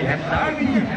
di dalam silakan